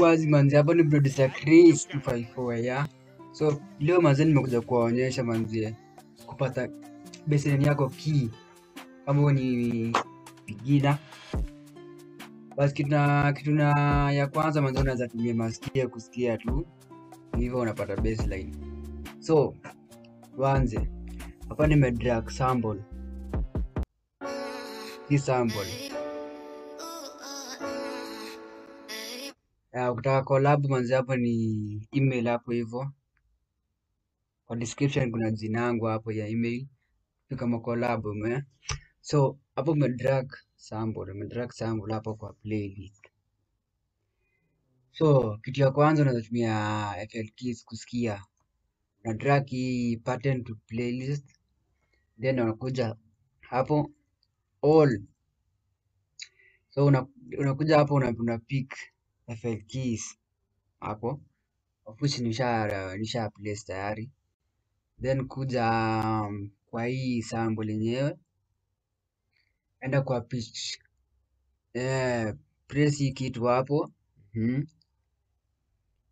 wazi manzi, hapo ni producer Chris 254 ya. So leo manzi, nimekuja kuwaonyesha manzi kupata beseni yako key kama ni beginner. Basi kitu na kitu na ya kwanza manzi, unaweza tumia masikio kusikia tu, hivyo unapata baseline. So tuanze hapa, nimedrag sample hii sample ukitaka collab manzi, hapo ni email hapo hivyo kwa description kuna jina yangu hapo ya email. Kama collab ume. So hapo umedrag sample umedrag sample hapo kwa playlist. So kitu ya kwanza unaweza tumia FL Keys kusikia. Una drag hii pattern to playlist. Then unakuja hapo all. So unakuja hapo una pick FL Keys hapo. Of which nisha nisha place tayari. Then kuja um, kwa hii sample yenyewe enda kwa pitch eh, press hii kitu hapo. Mhm,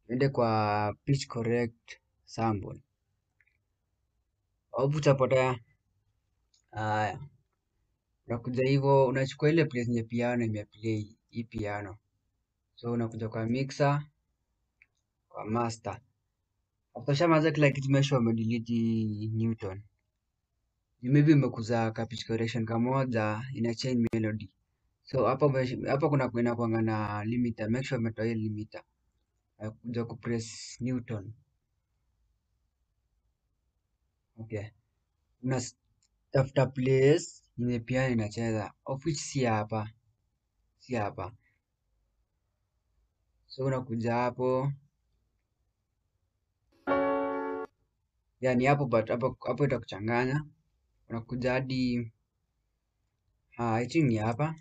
ende kwa pitch correct sample. Au utapotea. Haya, unakuja hivyo, unachukua ile place nye piano imeplay hii piano, so unakuja kwa mixer, kwa master. After ushamaliza kila kitu, sure umedelete Newton. Maybe umekuza ka pitch correction kamoja ina change melody. So hapa hapa kuna kuenda kwanga na limiter, make sure umetoa ile limiter. Kuja kupress Newton. Okay. Unatafuta place yenye piano inacheza, of which si hapa, si hapa. So unakuja hapo, yani hapo but hapo hapo itakuchanganya. Unakuja hadi I ni hapa.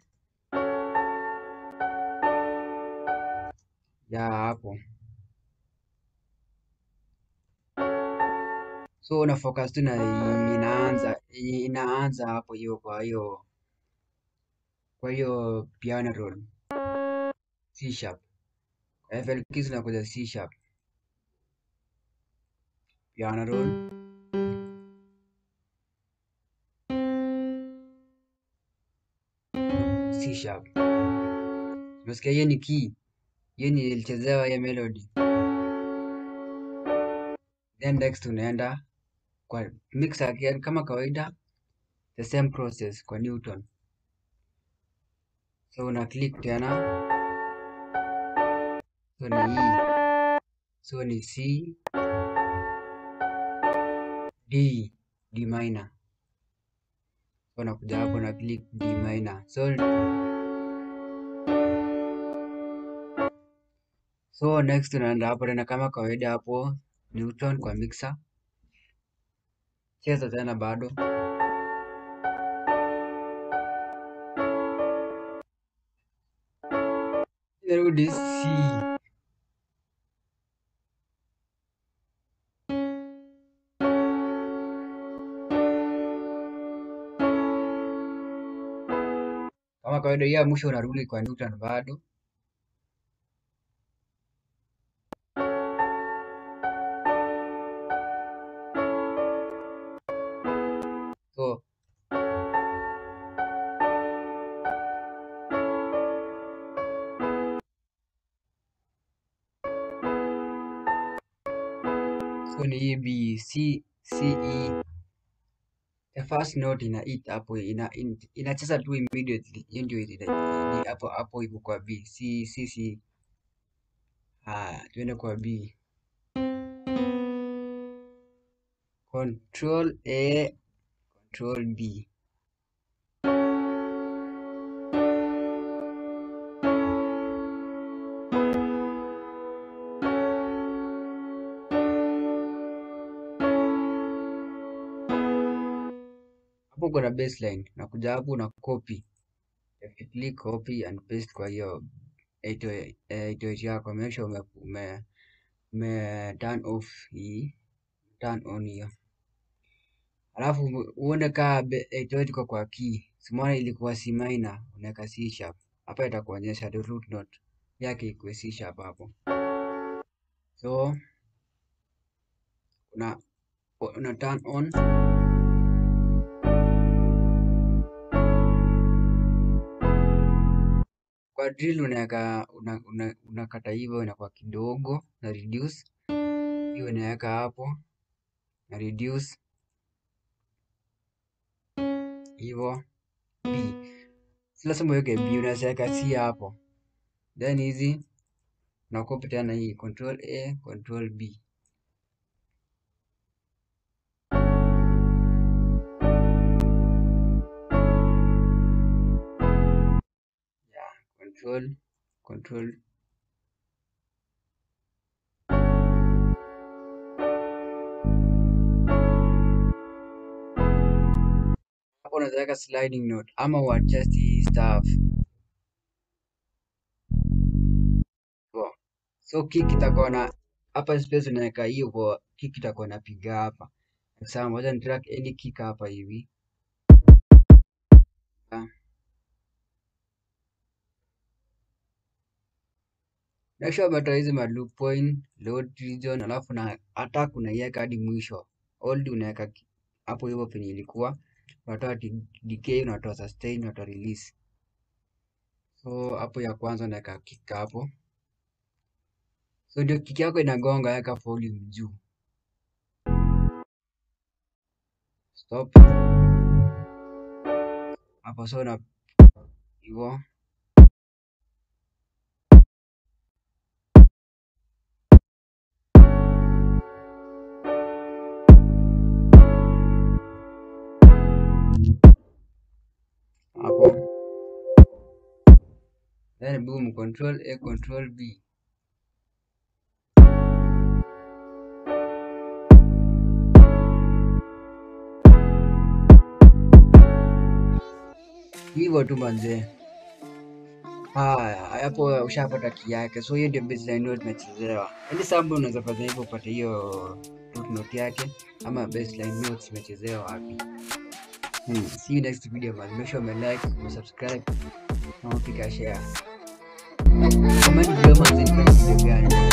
Ya hapo. So una focus tu na inaanza inaanza hapo hiyo kwa hiyo kwa hiyo piano roll C sharp. FL Keys unakuja C sharp, piano roll, C sharp. Unasikia hiyo ni key. Hiyo ni ilichezewa hiyo melody. Then next unaenda kwa mixer again kama kawaida, the same process kwa Newton. So una click tena, so ni E, so ni C D D minor. So nakuja hapo na click D minor. So so next unaenda hapo tena kama kawaida hapo Newton kwa mixer, cheza tena bado rudi C. Kama kawaida hiyo mwisho unarudi kwa Newton bado. Ni B C C E. The first note ina hit hapo ina in- inacheza tu immediately. Hiyo ndio ile hapo hapo hivyo kwa B C C C. ah, tuende kwa B. Control A, Control B. Hapo na baseline. na kuja hapo na copy. effectively copy and paste kwa hiyo 808 yako. Make sure ume, ume, ume turn off hii, turn on hiyo. Alafu uone be- 808 iko kwa key. Simona ilikuwa C minor, unaweka C sharp. Hapa itakuonyesha the root note. yake ikuwe C sharp hapo. So una una turn on kwa drill unaweka una, una, unakata hivyo inakuwa kidogo na reduce hiyo unaweka hapo na reduce hivyo B. Lazima uweke B, unaweza weka C hapo, then hizi unakopi tena hii control A control B. control control hapo unaweza weka sliding note ama uadjust hii staff. So kick itakuwa na hapa space unaweka hiyo kwa kick itakuwa napiga hapa. Sasa moja ni track any kick hapa hivi. Sure umetoa hizi ma loop point, load region, alafu na attack unaiweka hadi mwisho. Hold unaweka hapo hivyo penye ilikuwa. Unatoa decay, unatoa sustain, unatoa release. So hapo ya kwanza unaweka kick hapo. So ndio kick yako inagonga, weka volume juu. Stop. Hapo so na hivyo. Then boom, control A, control B. Hivyo tu manze. Haya, hapo ushapata key yake. So hiyo ndio baseline note imechezewa. Yaani samba unaweza fanya hivyo upate hiyo root note yake ama baseline notes imechezewa wapi. Hmm. See you next video man. Make sure you like, subscribe na upika share. Comment below manze ni video gani.